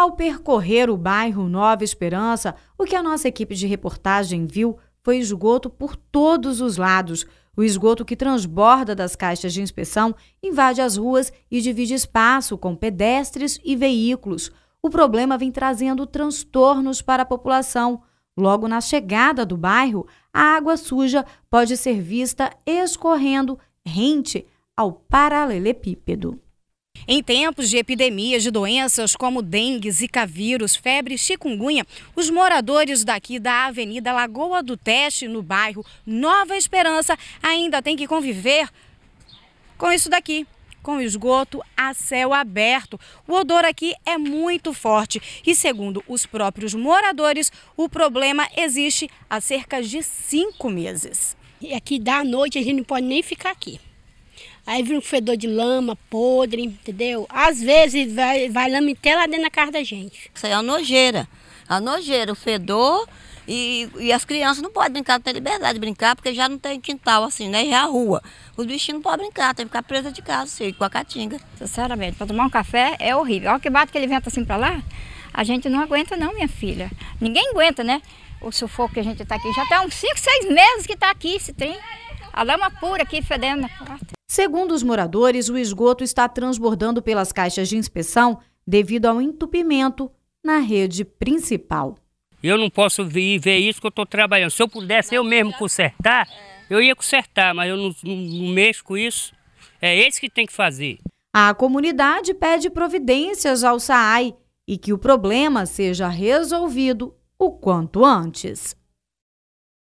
Ao percorrer o bairro Nova Esperança, o que a nossa equipe de reportagem viu foi esgoto por todos os lados. O esgoto que transborda das caixas de inspeção invade as ruas e divide espaço com pedestres e veículos. O problema vem trazendo transtornos para a população. Logo na chegada do bairro, a água suja pode ser vista escorrendo rente ao paralelepípedo. Em tempos de epidemias de doenças como dengue, zika vírus, febre chikungunya, os moradores daqui da Avenida Lagoa do Teste, no bairro Nova Esperança, ainda têm que conviver com isso daqui com esgoto a céu aberto. O odor aqui é muito forte e, segundo os próprios moradores, o problema existe há cerca de cinco meses. E aqui da noite a gente não pode nem ficar aqui. Aí vem um fedor de lama, podre, entendeu? Às vezes vai, vai lama até lá dentro da casa da gente. Isso aí é a nojeira. A nojeira, o fedor e, e, as crianças não podem brincar, não tem liberdade de brincar, porque já não tem quintal assim, né? E é a rua. Os bichinhos não podem brincar, tem que ficar presa de casa, assim, com a caatinga. Sinceramente, para tomar um café é horrível. Olha que bate aquele vento assim para lá, a gente não aguenta não, minha filha. Ninguém aguenta, né? O sufoco que a gente está aqui. Já tem uns 5, 6 meses que está aqui esse trem. A lama pura aqui fedendo na porta. Segundo os moradores, o esgoto está transbordando pelas caixas de inspeção devido ao entupimento na rede principal. Eu não posso vir ver isso que eu estou trabalhando. Se eu pudesse eu mesmo consertar, eu ia consertar, mas eu não, não, não mexo com isso. É esse que tem que fazer. A comunidade pede providências ao SAAI e que o problema seja resolvido o quanto antes.